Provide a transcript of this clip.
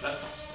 Tá?